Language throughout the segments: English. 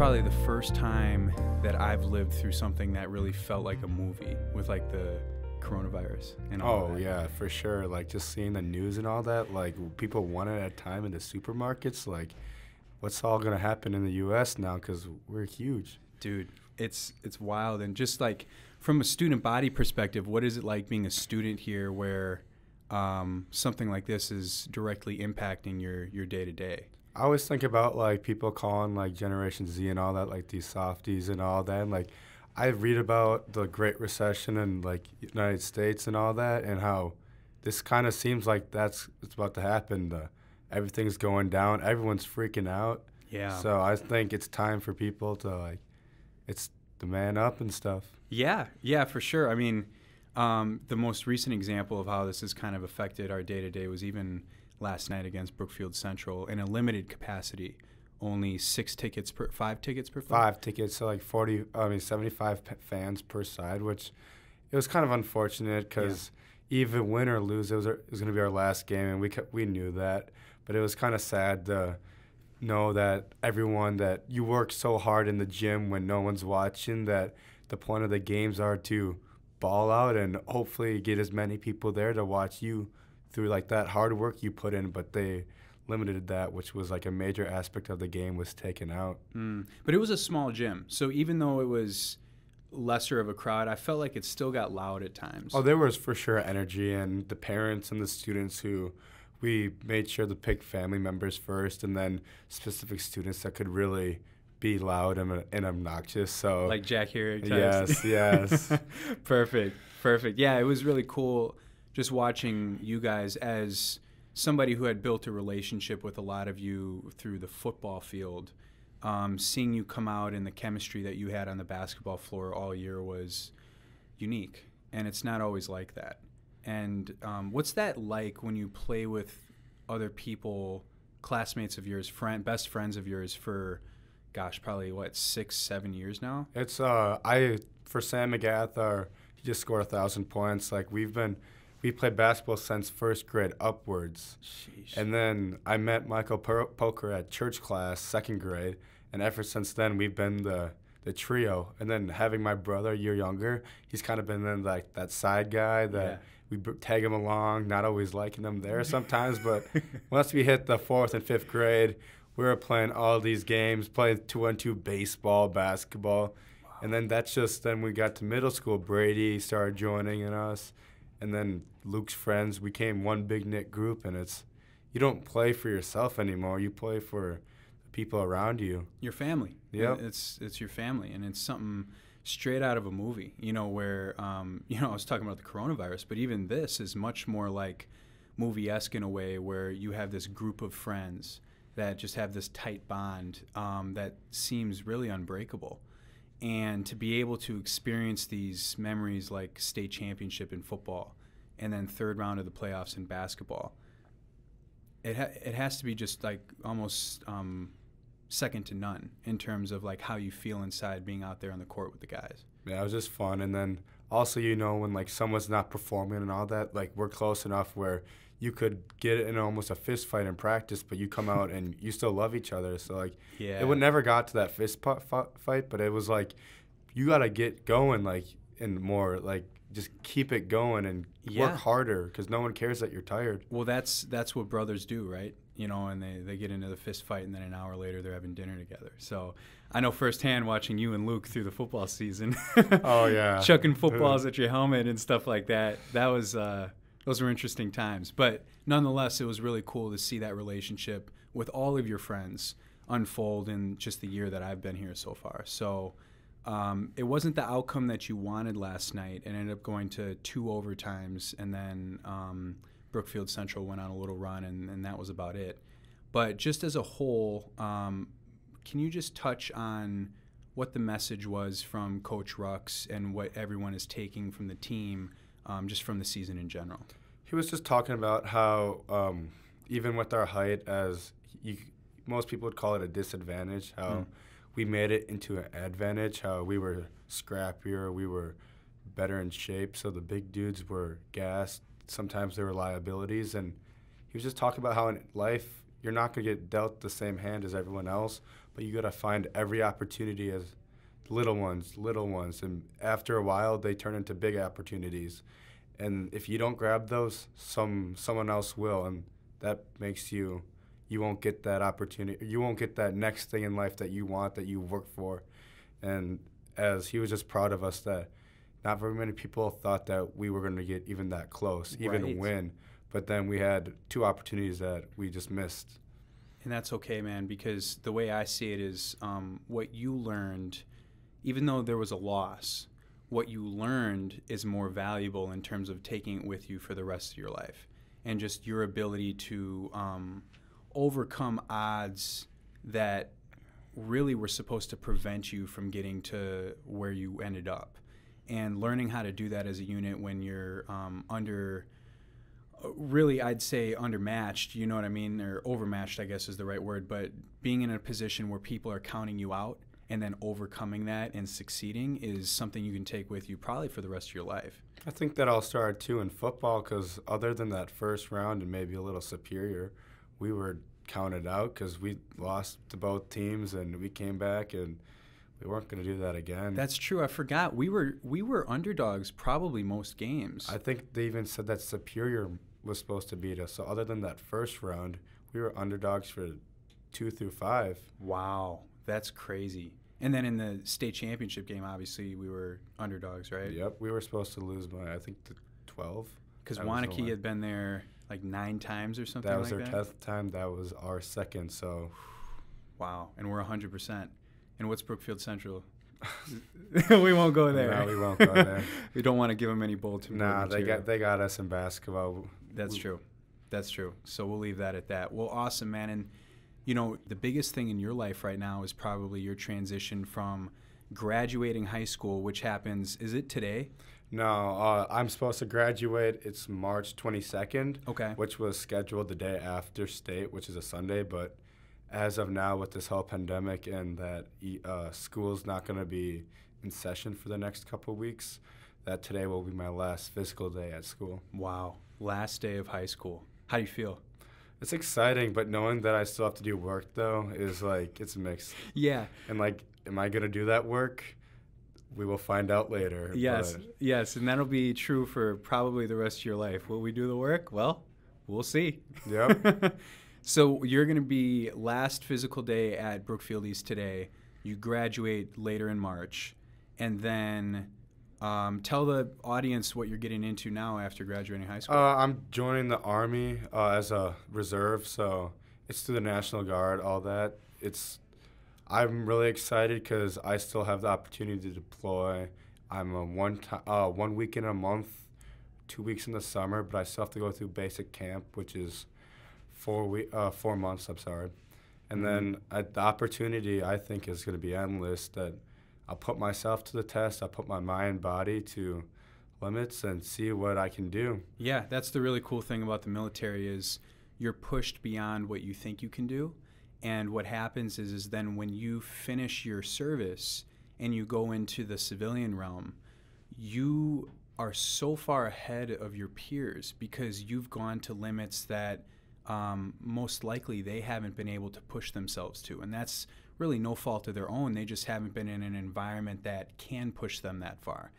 probably the first time that I've lived through something that really felt like a movie with like the coronavirus and all Oh yeah, for sure. Like just seeing the news and all that, like people one at a time in the supermarkets. Like, what's all gonna happen in the U.S. now? Because we're huge. dude it's it's wild and just like from a student body perspective what is it like being a student here where um, something like this is directly impacting your your day to day I always think about like people calling like Generation Z and all that, like these softies and all that. And like, I read about the Great Recession and like United States and all that, and how this kind of seems like that's it's about to happen. The everything's going down. Everyone's freaking out. yeah So I think it's time for people to like, it's the man up and stuff. yeah yeah for sure i mean um, the most recent example of how this has kind of affected our day to day was even last night against brookfield central in a limited capacity only six tickets per five tickets per. Five tickets, so like forty. I mean, seventy-five p- fans per side, which it was kind of unfortunate because even win or lose, it was our, it was going to be our last game, and we we knew that. But it was kind of sad to know that everyone that you work so hard in the gym when no one's watching that the point of the games are to ball out and hopefully get as many people there to watch you through like that hard work you put in but they limited that which was like a major aspect of the game was taken out Mm. But it was a small gym, so even though it was lesser of a crowd, I felt like it still got loud at times. Oh, there was for sure energy, and the parents and the students who we made sure to pick family members first, and then specific students that could really be loud and, and obnoxious. So, like Jack Herrick. yes, yes. perfect, perfect. Yeah, it was really cool just watching you guys as somebody who had built a relationship with a lot of you through the football field. Um, seeing you come out and the chemistry that you had on the basketball floor all year was unique, and it's not always like that. And um, what's that like when you play with other people, classmates of yours, friend, best friends of yours for, gosh, probably what six, seven years now? It's uh, I for Sam McGath, our, he just scored a thousand points. Like we've been, we played basketball since first grade upwards. Sheesh. And then I met Michael Per- Poker at church class, second grade, and ever since then we've been the the trio. And then having my brother a year younger, he's kind of been then like that side guy that Yeah. we br- tag him along, not always liking him there sometimes, but once we hit the fourth and fifth grade, we were playing all these games, playing two on two baseball, basketball. And then that's just then we got to middle school. Brady started joining in us, and then Luke's friends became one big knit group. And it's you don't play for yourself anymore. You play for the people around you. your family. Yep. It's it's your family, and it's something straight out of a movie. You know, where um, you know I was talking about the coronavirus, but even this is much more like movie esque in a way, where you have this group of friends that just have this tight bond um, that seems really unbreakable. And to be able to experience these memories like state championship in football, and then third round of the playoffs in basketball, it ha- it has to be just like almost um, second to none in terms of like how you feel inside being out there on the court with the guys. Yeah, it was just fun. And then also, you know, when like someone's not performing and all that, like we're close enough where you could get in almost a fist fight in practice, but you come out and you still love each other. So like, Yeah. it would never got to that fist fight, but it was like, you gotta get going, like, and more like just keep it going and Yeah. work harder because no one cares that you're tired. Well, that's that's what brothers do, right? You know, and they, they get into the fist fight, and then an hour later they're having dinner together. So I know firsthand watching you and Luke through the football season. Oh, yeah. chucking footballs at your helmet and stuff like that. That was uh, those were interesting times, but nonetheless, it was really cool to see that relationship with all of your friends unfold in just the year that I've been here so far. So. Um, it wasn't the outcome that you wanted last night. It ended up going to two overtimes, and then um, Brookfield Central went on a little run, and, and that was about it. But just as a whole, um, can you just touch on what the message was from Coach Rux and what everyone is taking from the team, um, just from the season in general? He was just talking about how um, even with our height, as you, most people would call it a disadvantage, how Mm. we made it into an advantage. How we were scrappier, we were better in shape. So the big dudes were gassed. Sometimes they were liabilities, and he was just talking about how in life you're not going to get dealt the same hand as everyone else, but you got to find every opportunity as little ones, little ones, and after a while they turn into big opportunities. And if you don't grab those, some someone else will, and that makes you you won't get that opportunity. You won't get that next thing in life that you want that you work for. And as he was just proud of us that not very many people thought that we were going to get even that close, even Right. win. But then we had two opportunities that we just missed. And that's okay, man, because the way I see it is um, what you learned, even though there was a loss, what you learned is more valuable in terms of taking it with you for the rest of your life. And just your ability to um, overcome odds that really were supposed to prevent you from getting to where you ended up. And learning how to do that as a unit when you're um, under really I'd say undermatched, you know what I mean, or overmatched, I guess is the right word, but being in a position where people are counting you out and then overcoming that and succeeding is something you can take with you probably for the rest of your life. I think that all started too in football because other than that first round and maybe a little superior, we were counted out because we lost to both teams and we came back and we weren't going to do that again. That's true. I forgot. We were we were underdogs probably most games. I think they even said that superior was supposed to beat us. So other than that first round, we were underdogs for two through five. wow, that's crazy. And then in the state championship game, obviously we were underdogs, right? Yep, we were supposed to lose by I think the twelve. Because Waunakee had been there like nine times or something That was like their tenth time. That was our second. So Wow, and we're 100%. And what's Brookfield Central? we won't go there. No, we won't go there. we don't want to give them any bulletin nah, they got they got us in basketball. That's we- true. That's true. So we'll leave that at that. Well, awesome, man. And you know, the biggest thing in your life right now is probably your transition from graduating high school, which happens. Is it today? No, uh, I'm supposed to graduate. It's March 22nd, Okay. which was scheduled the day after state, which is a Sunday. But as of now, with this whole pandemic and that uh, school's not going to be in session for the next couple weeks, that today will be my last physical day at school. Wow. Last day of high school. How do you feel? It's exciting, but knowing that I still have to do work though is like it's mixed. Yeah. And like, am I gonna do that work? We will find out later. Yes. but- Yes. And that'll be true for probably the rest of your life. Will we do the work? Well, we'll see. Yep. so you're going to be last physical day at Brookfield East today. You graduate later in March, and then um, tell the audience what you're getting into now after graduating high school. Uh, I'm joining the army uh, as a reserve, so it's through the National Guard, all that. It's I'm really excited because I still have the opportunity to deploy. I'm a one time, uh, one week in a month, two weeks in the summer, but I still have to go through basic camp, which is four week, uh, four months. I'm sorry, and then uh, the opportunity I think is going to be endless. That I'll put myself to the test. I'll put my mind, body to limits, and see what I can do. Yeah, that's the really cool thing about the military is you're pushed beyond what you think you can do. And what happens is is then when you finish your service and you go into the civilian realm, you are so far ahead of your peers because you've gone to limits that um, most likely they haven't been able to push themselves to. And that's really no fault of their own. They just haven't been in an environment that can push them that far.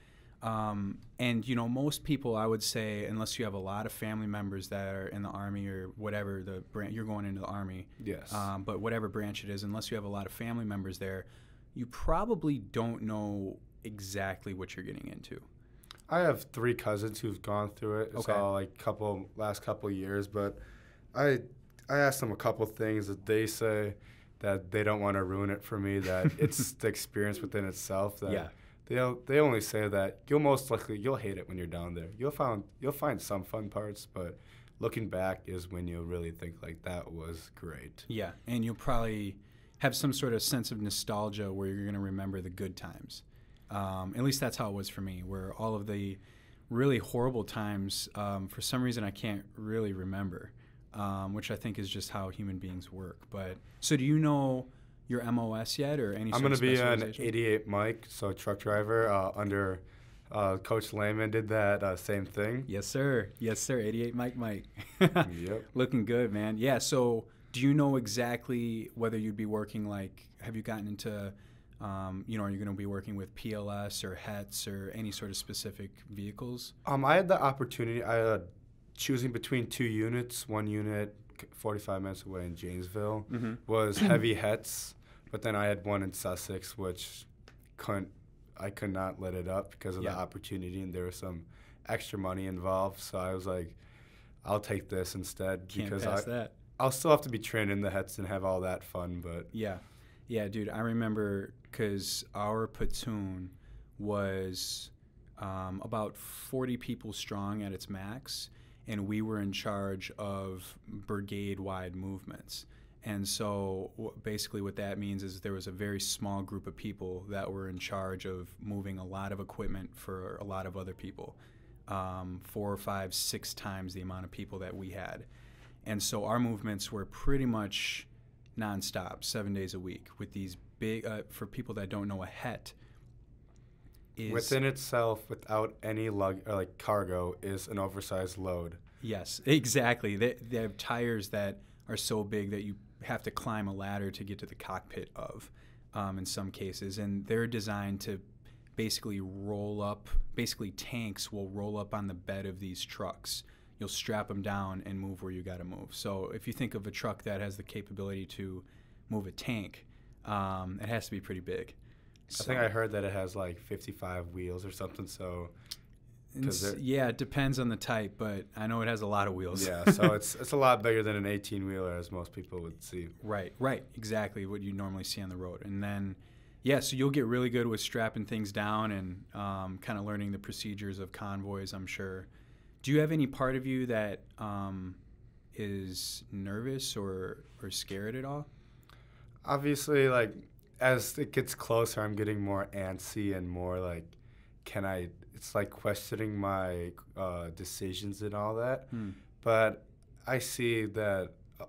Um, and you know, most people, I would say, unless you have a lot of family members that are in the army or whatever the branch you're going into the army, Yes. um, but whatever branch it is, unless you have a lot of family members there, you probably don't know exactly what you're getting into. I have three cousins who've gone through it. It's Okay. all like couple last couple years, but I I asked them a couple things that they say that they don't want to ruin it for me. That it's the experience within itself. That Yeah. They they only say that you'll most likely you'll hate it when you're down there. You'll find you'll find some fun parts, but looking back is when you'll really think like that was great. Yeah, and you'll probably have some sort of sense of nostalgia where you're going to remember the good times. Um, at least that's how it was for me, where all of the really horrible times, um, for some reason, I can't really remember, um, which I think is just how human beings work. But so, do you know your MOS yet, or any? I'm going to be an 88 Mike, so truck driver uh, under uh, Coach Lehman did that uh, same thing. Yes, sir. Yes, sir. 88 Mike Mike. Yep. Looking good, man. Yeah, so do you know exactly whether you'd be working like? Have you gotten into um, you know, are you going to be working with PLS or HETS or any sort of specific vehicles? Um, I had the opportunity. I had choosing between two units. One unit, 45 minutes away in Janesville, Mm-hmm. was heavy HETS, but then I had one in Sussex, which couldn't. I could not let it up because of Yeah. the opportunity, and there was some extra money involved. So I was like, I'll take this instead Can't because pass I, that. I'll still have to be trained in the HETS and have all that fun. But Yeah, yeah, dude. I remember because our platoon was um, about 40 people strong at its max, and we were in charge of brigade-wide movements. And so, basically, what that means is there was a very small group of people that were in charge of moving a lot of equipment for a lot of other people, um, four or five, six times the amount of people that we had. And so, our movements were pretty much nonstop, seven days a week, with these big. Uh, for people that don't know, a het is within itself, without any lug or like cargo, is an oversized load. Yes, exactly. They, they have tires that are so big that you have to climb a ladder to get to the cockpit of, um, in some cases, and they're designed to basically roll up. Basically, tanks will roll up on the bed of these trucks. You'll strap them down and move where you got to move. So if you think of a truck that has the capability to move a tank, um, it has to be pretty big. I think I heard that it has like 55 wheels or something. So It's- 'cause they're- yeah, it depends on the type, but I know it has a lot of wheels. yeah, so it's it's a lot bigger than an 18 wheeler as most people would see. Right, right, exactly what you normally see on the road. And then, yeah, so you'll get really good with strapping things down and um, kind of learning the procedures of convoys, I'm sure. Do you have any part of you that um, is nervous or, or scared at all? Obviously, like as it gets closer, I'm getting more antsy and more like, can I? It's like questioning my uh, decisions and all that. Hmm. But I see that uh,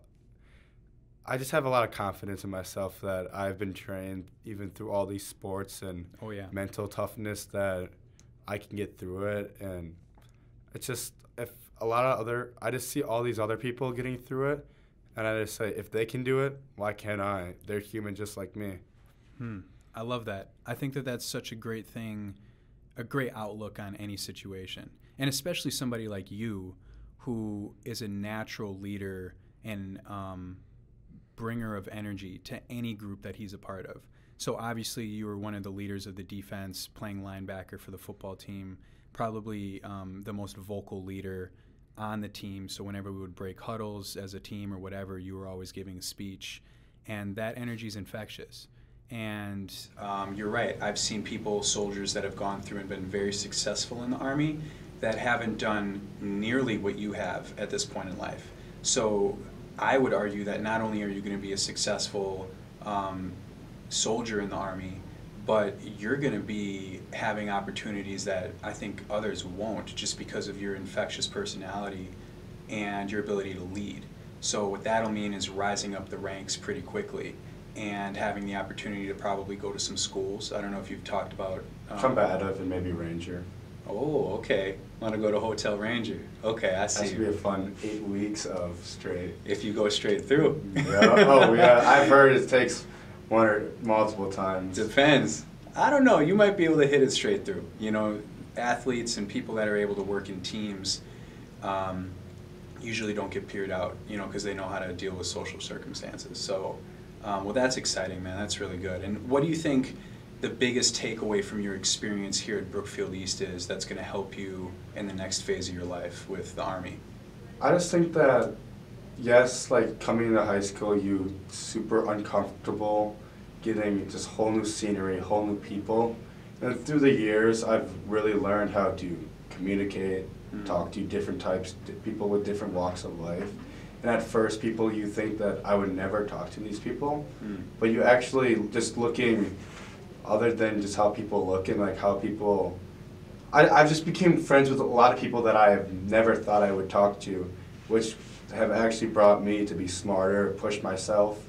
I just have a lot of confidence in myself that I've been trained even through all these sports and Oh, yeah. mental toughness that I can get through it. And it's just, if a lot of other, I just see all these other people getting through it. And I just say, if they can do it, why can't I? They're human just like me. Hmm. I love that. I think that that's such a great thing, a great outlook on any situation. And especially somebody like you, who is a natural leader and um, bringer of energy to any group that he's a part of. So obviously, you were one of the leaders of the defense, playing linebacker for the football team, probably um, the most vocal leader on the team. So whenever we would break huddles as a team or whatever, you were always giving a speech, and that energy is infectious. And um, you're right. I've seen people, soldiers that have gone through and been very successful in the Army that haven't done nearly what you have at this point in life. So I would argue that not only are you going to be a successful um, soldier in the Army, but you're going to be having opportunities that I think others won't just because of your infectious personality and your ability to lead. So what that'll mean is rising up the ranks pretty quickly and having the opportunity to probably go to some schools. I don't know if you've talked about. um, Combative and maybe Ranger. Oh, okay. Want to go to Hotel Ranger? Okay, I see. a fun eight weeks of straight. If you go straight through. oh, yeah. I've heard it takes one or multiple times. Depends. I don't know. You might be able to hit it straight through. You know, athletes and people that are able to work in teams um, usually don't get peered out, you know, because they know how to deal with social circumstances. So, um, well, that's exciting, man. That's really good. And what do you think the biggest takeaway from your experience here at Brookfield East is that's going to help you in the next phase of your life with the Army? I just think that yes, like coming into high school, you super uncomfortable, getting just whole new scenery, whole new people, and through the years, I've really learned how to communicate, Mm. talk to different types, people with different walks of life. And at first, people you think that I would never talk to these people, Mm. but you actually just looking, other than just how people look and like how people I, I've just became friends with a lot of people that I have never thought I would talk to, which have actually brought me to be smarter, push myself,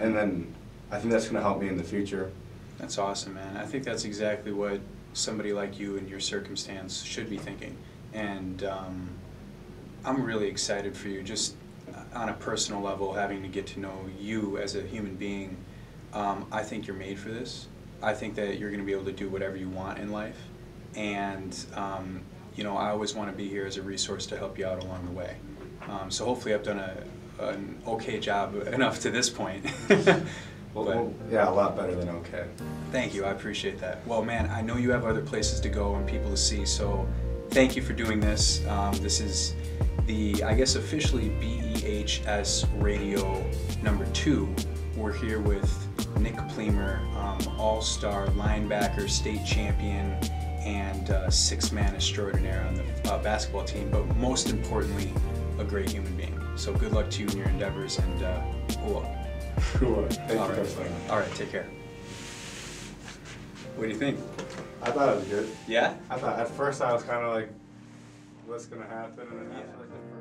and then I think that's going to help me in the future. That's awesome, man. I think that's exactly what somebody like you in your circumstance should be thinking. And um, I'm really excited for you. Just on a personal level, having to get to know you as a human being, um, I think you're made for this. I think that you're going to be able to do whatever you want in life, and um, you know, I always want to be here as a resource to help you out along the way. Um, so hopefully, I've done a, an okay job enough to this point. Well, well, yeah, a lot better than okay. Thank you. I appreciate that. Well, man, I know you have other places to go and people to see, so thank you for doing this. Um, this is the, I guess, officially BEHS Radio number two. We're here with Nick Pluemer, um, all star linebacker, state champion, and uh, six man extraordinaire on the uh, basketball team, but most importantly, a great human being. So good luck to you in your endeavors and uh, cool. Cool. Thank All you. Right. All right, take care. What do you think? I thought it was good. Yeah? I thought at first I was kind of like, what's gonna happen? And then after like the